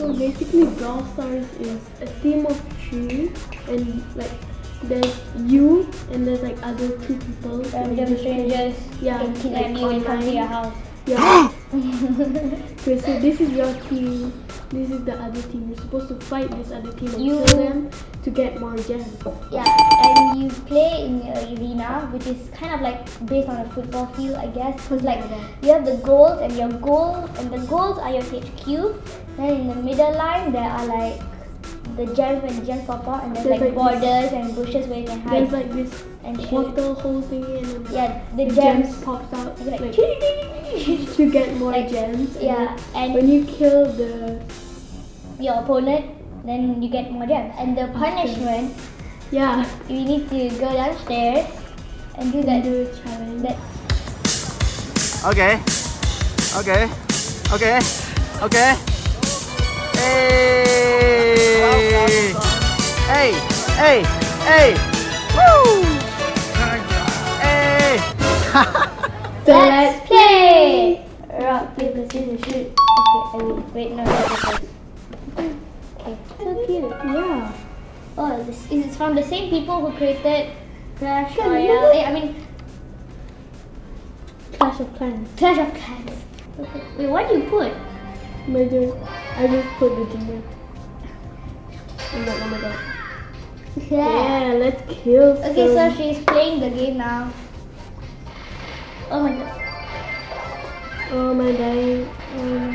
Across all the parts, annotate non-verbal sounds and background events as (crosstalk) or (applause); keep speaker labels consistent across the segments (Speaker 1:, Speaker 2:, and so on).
Speaker 1: So
Speaker 2: basically, Brawl Stars is a team of three, and like there's you and there's like other two people.
Speaker 1: Random strangers
Speaker 2: Yeah, like
Speaker 1: you and come to your house.
Speaker 2: Yeah. (laughs) okay, so this is your team. This is the other team. You're supposed to fight this other team and
Speaker 1: You-
Speaker 2: kill them to get more gems.
Speaker 1: Yeah, and you play in an arena, which is kind of like based on a football field, I guess. Because like you have the goals, and your goal, and the goals are your HQ. Then in the middle line, there are like the gems when the gems pop out, and there's
Speaker 2: There's
Speaker 1: like,
Speaker 2: like
Speaker 1: borders and bushes where you can hide
Speaker 2: There's like this
Speaker 1: and
Speaker 2: water hole thingy, and then
Speaker 1: Yeah, the
Speaker 2: the
Speaker 1: gems.
Speaker 2: gems pops out
Speaker 1: like,
Speaker 2: like, to get more
Speaker 1: Like,
Speaker 2: gems. and
Speaker 1: yeah, and
Speaker 2: when you kill the
Speaker 1: your opponent, then you get more gems. And the punishment,
Speaker 2: yeah,
Speaker 1: you need to go downstairs and do that.
Speaker 2: the challenge.
Speaker 1: That
Speaker 3: Okay. Okay. Okay. Okay. Hey. Hey. Hey. Hey. Woo. Hey. (laughs)
Speaker 1: Let's play! Rock, paper, scissors, shoot. Okay, I will. Wait, no, no, no, Okay, from the same people who created Clash Royale. I mean,
Speaker 2: Clash of Clans.
Speaker 1: Clash of Clans. Okay. Wait, what do you put?
Speaker 2: Major. I just put the ginger. I'm oh my god. Yeah, yeah, let's kill
Speaker 1: Okay, so she's playing the game now. Oh my god.
Speaker 2: Oh my god. Um,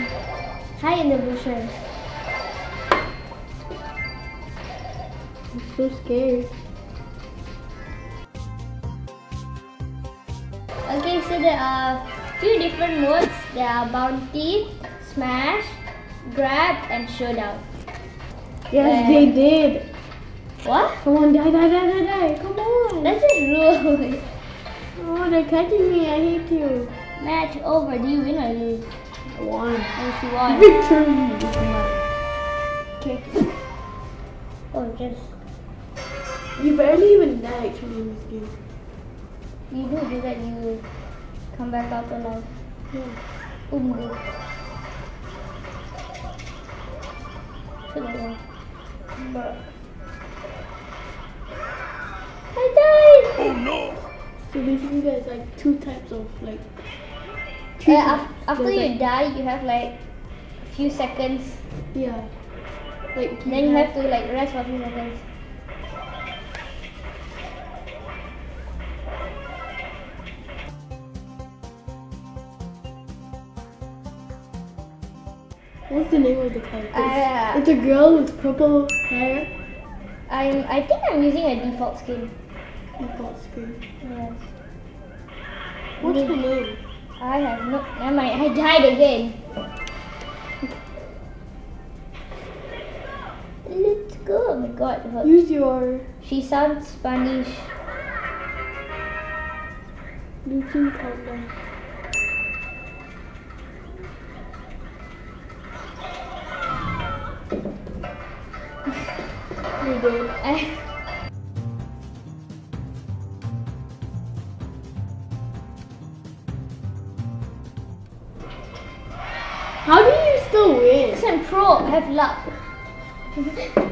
Speaker 1: Hide in the bushes.
Speaker 2: So scared.
Speaker 1: Okay, so there are few different modes. There are bounty, smash, grab, and showdown.
Speaker 2: Yes,
Speaker 1: Uh,
Speaker 2: they did.
Speaker 1: What?
Speaker 2: Come on, die, die, die, die, die. Come on.
Speaker 1: That's just rude. (laughs)
Speaker 2: Oh, they're catching me. I hate you.
Speaker 1: Match over. Do you win or lose?
Speaker 2: I won.
Speaker 1: Yes, you won. (laughs)
Speaker 2: Victory.
Speaker 1: Okay. Oh, just
Speaker 2: You barely even die actually in this game.
Speaker 1: you do do that. You come back out alive.
Speaker 2: Yeah.
Speaker 1: Umgu. So that one. Bruh. I died.
Speaker 2: So basically, there's like two types of like.
Speaker 1: Uh,
Speaker 2: two
Speaker 1: af-
Speaker 2: types.
Speaker 1: after
Speaker 2: There's,
Speaker 1: you
Speaker 2: like-
Speaker 1: die, you have like a few seconds.
Speaker 2: Yeah. Like.
Speaker 1: Then you have to like rest for a few seconds.
Speaker 2: What's the name of the character?
Speaker 1: Uh,
Speaker 2: it's a girl with purple hair.
Speaker 1: I'm. I think I'm using a default skin.
Speaker 2: Default skin.
Speaker 1: Yes.
Speaker 2: What's the name?
Speaker 1: I have no. Never mind. I died again. Let's go. Oh my god. her-
Speaker 2: Use your
Speaker 1: She sounds Spanish.
Speaker 2: looking countdown. You did. How do you still win?
Speaker 1: Because I'm pro. I have luck. (laughs)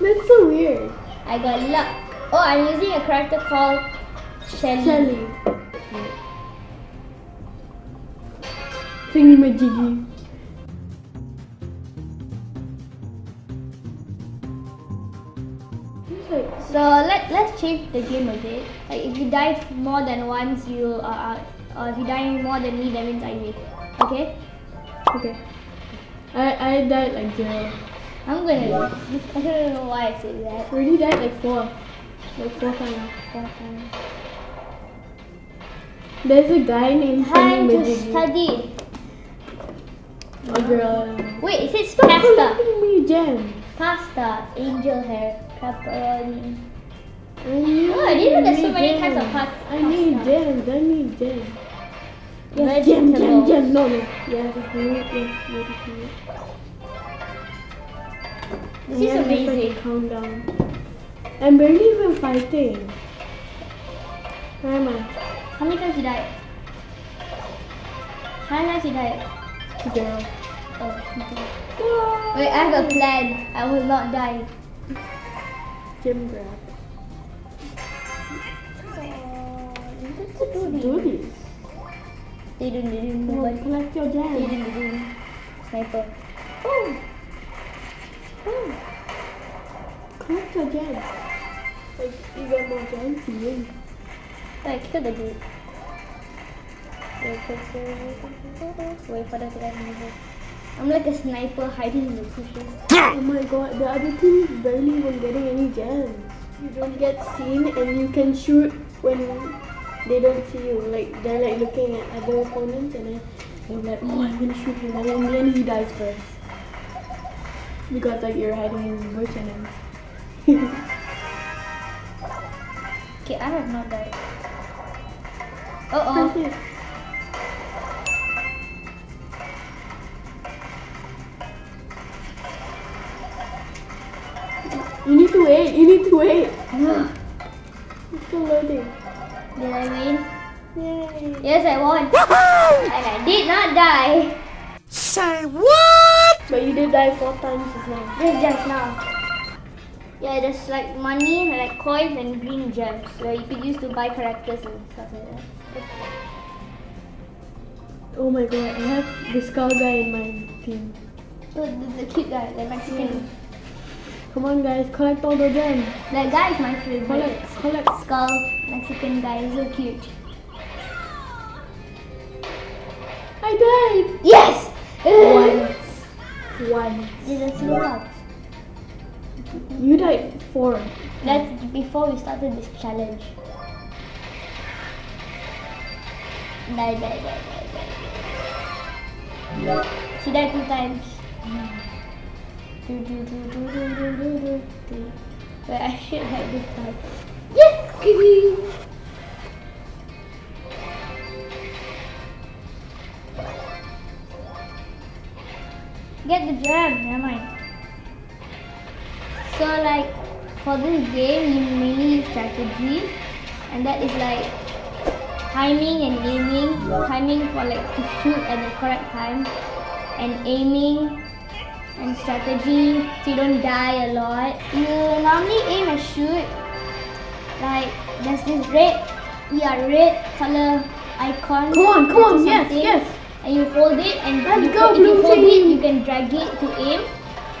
Speaker 2: That's so weird.
Speaker 1: I got luck. Oh, I'm using a character called Shelly.
Speaker 2: Shelly. Thingy majiggy. It's
Speaker 1: So let let's change the game a bit. Like if you die more than once, you are out. Or if you die more than me, that means I win. Okay?
Speaker 2: okay. I I died like zero.
Speaker 1: I'm gonna. (laughs) I don't know why I said that.
Speaker 2: Already died like four. Like four times.
Speaker 1: Four times.
Speaker 2: There's a guy named
Speaker 1: Time to study.
Speaker 2: A girl.
Speaker 1: Wait, it says
Speaker 2: Stop
Speaker 1: pasta.
Speaker 2: me gems.
Speaker 1: Pasta, angel hair, pepperoni.
Speaker 2: I need,
Speaker 1: Oh, I didn't know there's so many types of
Speaker 2: gems. I need
Speaker 1: pasta.
Speaker 2: gems. I need gems. Yes, gem, gem,
Speaker 1: Vegetables.
Speaker 2: gem. No, no. Yes, yes, yes, yes.
Speaker 1: This is
Speaker 2: Yeah, there's like
Speaker 1: amazing.
Speaker 2: countdown. I'm barely even fighting. Rama.
Speaker 1: How many times you died? How many times you died?
Speaker 2: Zero.
Speaker 1: Oh, okay. Wait, I have a plan. I will not die.
Speaker 2: Gem grab. Oh, it's
Speaker 1: booty. booties. They didn't
Speaker 2: do
Speaker 1: nobody.
Speaker 2: Collect your
Speaker 1: do sniper. Oh! Oh!
Speaker 2: Collect your dad. Like, you got more gems than me.
Speaker 1: I killed the dude. Wait for the guy to move. I'm like a sniper hiding in the bushes.
Speaker 2: Oh my god, the other team is barely even getting any gems. You don't get seen and you can shoot when they don't see you. Like they're like looking at other opponents and then they're like, oh I'm gonna shoot him and then in the end he dies first. Because like you're hiding in the bush and then (laughs)
Speaker 1: Okay, I have not died. Uh oh.
Speaker 2: Wait, you need to wait. It's still loading.
Speaker 1: Did I win?
Speaker 2: Yay.
Speaker 1: Yes, I won. and I did not die.
Speaker 3: Say what?
Speaker 2: But you did die four times just now.
Speaker 1: This just now. Yeah, there's like money, like coins and green gems where you could use to buy characters and stuff like that.
Speaker 2: Oh my god, I have this skull guy in my team.
Speaker 1: Oh, the, the cute guy, the Mexican.
Speaker 2: Come on guys, collect all the gems.
Speaker 1: That guy is my favorite.
Speaker 2: Collect, collect.
Speaker 1: Skull Mexican guy, so cute.
Speaker 2: I died!
Speaker 1: Yes!
Speaker 2: Once. Once.
Speaker 1: Did I see what?
Speaker 2: You died four.
Speaker 1: That's before we started this challenge. Die, die, die, die, die. She died two times. Do, do, do, Wait, I should have this time. Yes, kitty! Get the gem, never mind. So like, for this game, you mainly use strategy. And that is like, timing and aiming. Timing for like to shoot at the correct time. And aiming and strategy so you don't die a lot. You normally aim and shoot like there's this red yeah red color icon.
Speaker 2: Come on, come on, yes, yes.
Speaker 1: And you hold it and
Speaker 2: Let's
Speaker 1: you,
Speaker 2: go,
Speaker 1: if you hold it you can drag it to aim.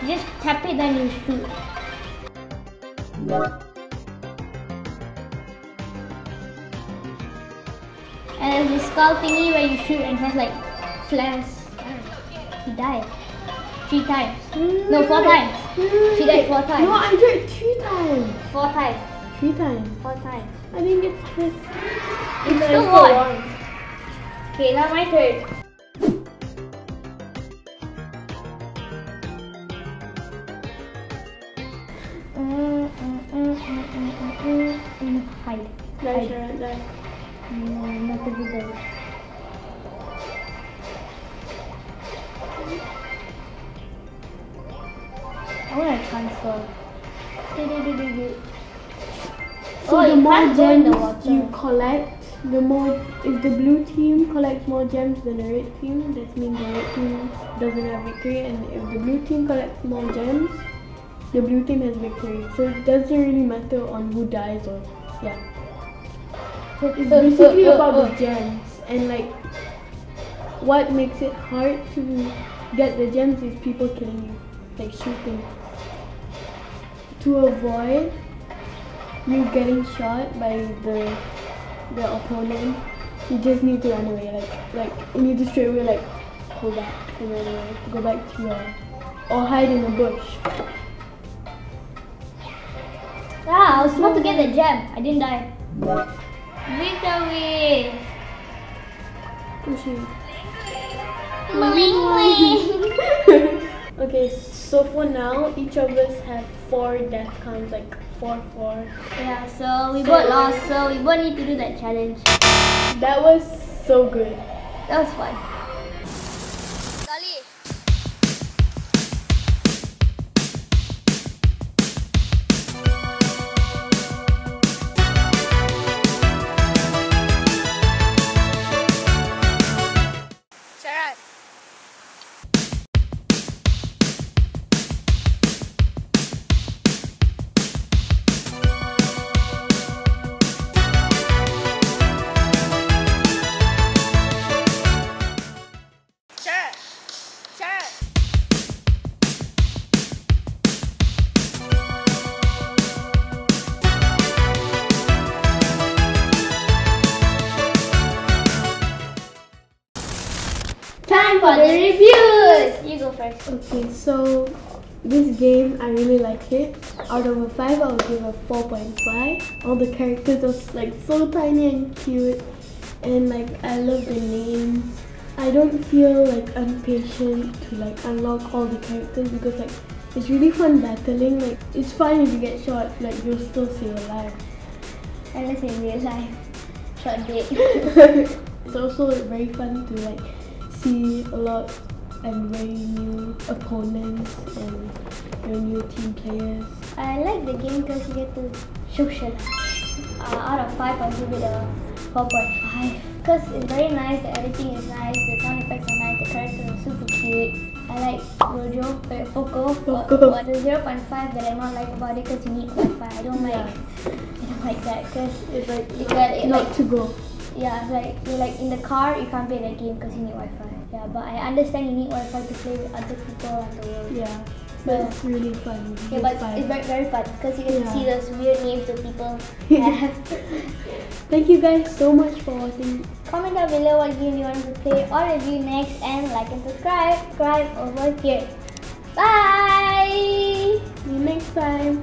Speaker 1: You just tap it then you shoot. And there's this skull thingy where you shoot and it has like flares. He died. Three times. No, four times. She died four times.
Speaker 2: No, I died three times.
Speaker 1: Four times.
Speaker 2: Three times.
Speaker 1: Four times.
Speaker 2: I think it's just.
Speaker 1: It's
Speaker 2: I
Speaker 1: still
Speaker 2: still
Speaker 1: won.
Speaker 2: won.
Speaker 1: Okay, now my turn. Mm, mm, mm, mm, mm, mm, mm, mm. Hide.
Speaker 2: Die,
Speaker 1: Hide.
Speaker 2: Sharon,
Speaker 1: I want to transfer. Do-do-do-do-do.
Speaker 2: So
Speaker 1: Oh,
Speaker 2: the more
Speaker 1: in the
Speaker 2: gems you collect, the more if the blue team collects more gems than the red team, that means the red team doesn't have victory, and if the blue team collects more gems, the blue team has victory. So it doesn't really matter on who dies or yeah. So it's uh, uh, basically uh, about the gems and like what makes it hard to get the gems is people killing you, like shooting. To avoid you getting shot by the the opponent, you just need to run away. Like like you need to straight away like go back and run away. Go back to your or hide in a bush.
Speaker 1: Ah, I was supposed to get the gem. I didn't die. Victory!
Speaker 2: Pushing.
Speaker 1: Bling (laughs) bling!
Speaker 2: okay, so for now each of us have four death counts, like four four.
Speaker 1: yeah, so we both lost, so we both need to do that challenge.
Speaker 2: That was so good.
Speaker 1: That was fun. For the reviews. You go first.
Speaker 2: Okay, so this game I really like it. Out of a five, I would give a four point five. All the characters are like so tiny and cute, and like I love the names. I don't feel like impatient to like unlock all the characters because like it's really fun battling. Like it's fine if you get shot, like you'll still stay alive.
Speaker 1: Unless in real life. Short date. (laughs)
Speaker 2: it's also very fun to like see a lot and very new opponents and your new team players.
Speaker 1: I like the game because you get to socialize. Uh, out of 5, I'll give it a 4.5. Because it's very nice, the editing is nice, the sound effects are nice, the characters are super cute. I like Rojo, but Poco,
Speaker 2: Poco.
Speaker 1: What, the 0.5 that I don't like about it because you need Wi-Fi. I don't like, I don't like that because
Speaker 2: It's like
Speaker 1: you got it
Speaker 2: not
Speaker 1: like
Speaker 2: to go.
Speaker 1: Yeah, like you're like in the car, you can't play that game because you need Wi-Fi. Yeah, but I understand you need Wi-Fi to play with other people around the world.
Speaker 2: Yeah, but
Speaker 1: Yeah.
Speaker 2: it's really fun.
Speaker 1: Yeah, but it's very, very fun because you get to
Speaker 2: Yeah.
Speaker 1: see those weird names of people (laughs) have. (laughs)
Speaker 2: Thank you guys so much for watching.
Speaker 1: Comment down below what game you want to play or review next and like and subscribe. Subscribe over here. Bye!
Speaker 2: See you next time.